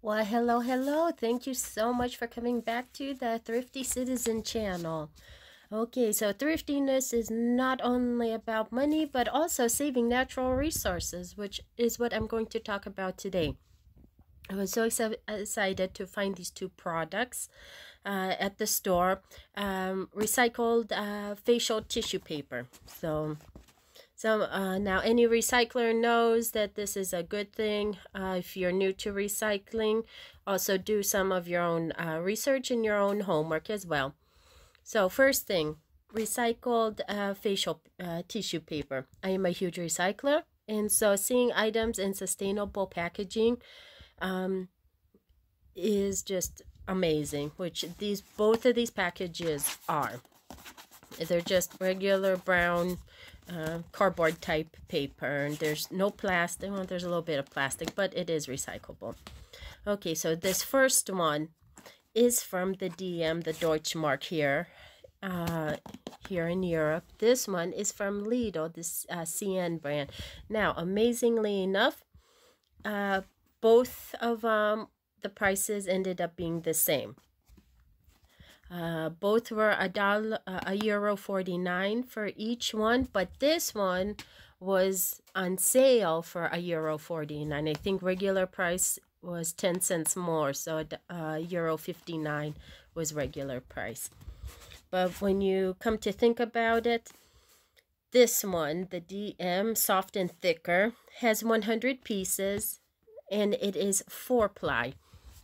Well, hello, hello. Thank you so much for coming back to the Thrifty Citizen channel. Okay, so thriftiness is not only about money, but also saving natural resources, which is what I'm going to talk about today. I was so excited to find these two products uh, at the store. Um, recycled uh, facial tissue paper. So so uh, now any recycler knows that this is a good thing. Uh, if you're new to recycling, also do some of your own uh, research and your own homework as well. So first thing, recycled uh, facial uh, tissue paper. I am a huge recycler, and so seeing items in sustainable packaging um, is just amazing. Which these both of these packages are. They're just regular brown uh, cardboard type paper and there's no plastic well there's a little bit of plastic but it is recyclable. Okay so this first one is from the DM the Deutschmark here uh, here in Europe. This one is from Lidl this uh, CN brand. Now amazingly enough uh, both of um, the prices ended up being the same uh, both were a dollar, uh, a euro 49 for each one, but this one was on sale for a euro 49. I think regular price was 10 cents more, so uh, euro 59 was regular price. But when you come to think about it, this one, the DM Soft and Thicker, has 100 pieces and it is 4 ply.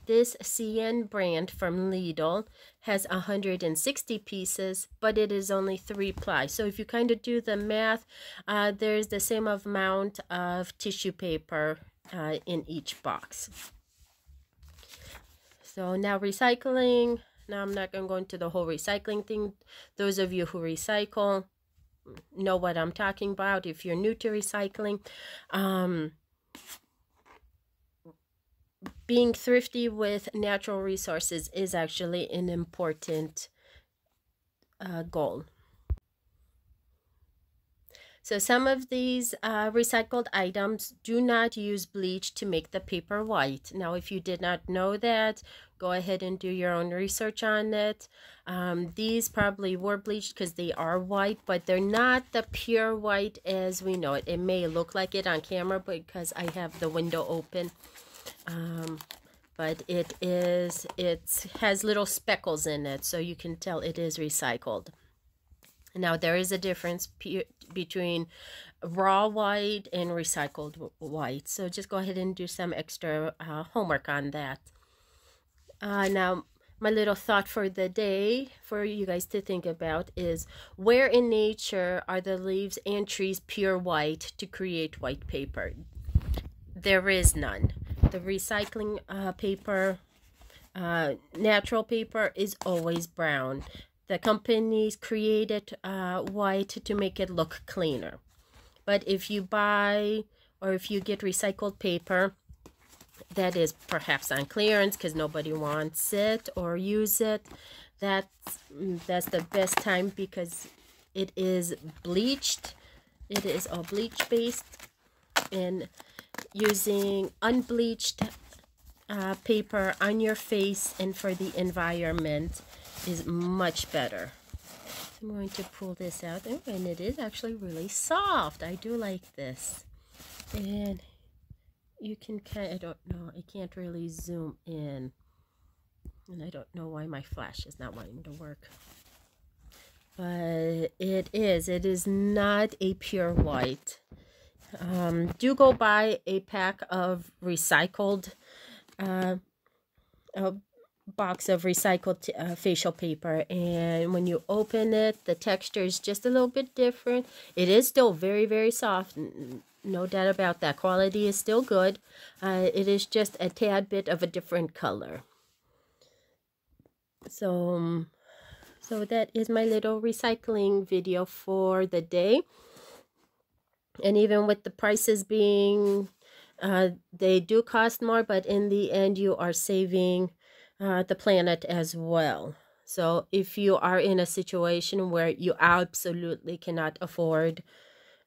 This CN brand from Lidl has 160 pieces, but it is only three ply. So if you kind of do the math, uh, there's the same amount of tissue paper uh, in each box. So now recycling. Now I'm not going to go into the whole recycling thing. Those of you who recycle know what I'm talking about. If you're new to recycling, um, being thrifty with natural resources is actually an important uh, goal. So some of these uh, recycled items do not use bleach to make the paper white. Now, if you did not know that, go ahead and do your own research on it. Um, these probably were bleached because they are white, but they're not the pure white as we know it. It may look like it on camera because I have the window open um, but it is it has little speckles in it so you can tell it is recycled. Now there is a difference between raw white and recycled white so just go ahead and do some extra uh, homework on that. Uh, now my little thought for the day for you guys to think about is where in nature are the leaves and trees pure white to create white paper? There is none the recycling uh, paper, uh, natural paper is always brown. The companies created uh, white to make it look cleaner. But if you buy or if you get recycled paper that is perhaps on clearance because nobody wants it or use it, that's, that's the best time because it is bleached. It is all bleach based and using unbleached uh, paper on your face and for the environment is much better. I'm going to pull this out oh, and it is actually really soft. I do like this. And you can kind I don't know, I can't really zoom in. And I don't know why my flash is not wanting to work. But it is. It is not a pure white um, do go buy a pack of recycled, uh, a box of recycled uh, facial paper. And when you open it, the texture is just a little bit different. It is still very, very soft. No doubt about that. Quality is still good. Uh, it is just a tad bit of a different color. So, um, so that is my little recycling video for the day and even with the prices being uh, they do cost more but in the end you are saving uh, the planet as well so if you are in a situation where you absolutely cannot afford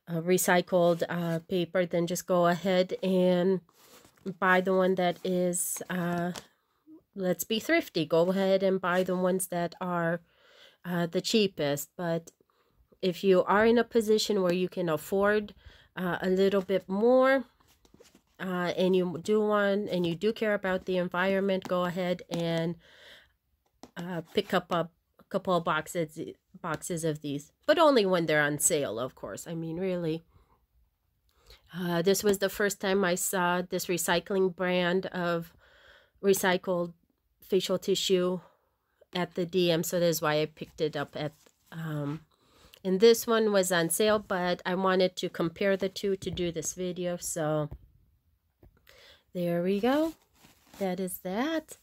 uh, recycled paper then just go ahead and buy the one that is, uh, let's be thrifty. Go ahead and buy the ones that are uh, the cheapest. But if you are in a position where you can afford uh, a little bit more, uh, and you do want and you do care about the environment, go ahead and uh, pick up a couple of boxes boxes of these, but only when they're on sale, of course. I mean, really. Uh, this was the first time I saw this recycling brand of recycled facial tissue at the DM, so that's why I picked it up at. Um, and this one was on sale, but I wanted to compare the two to do this video, so there we go. That is that.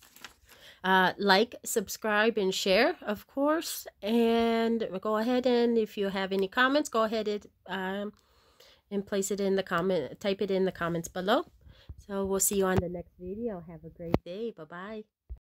Uh, like, subscribe, and share, of course. And go ahead and if you have any comments, go ahead and, um, and place it in the comment, type it in the comments below. So we'll see you on the next video. Have a great day. Bye-bye.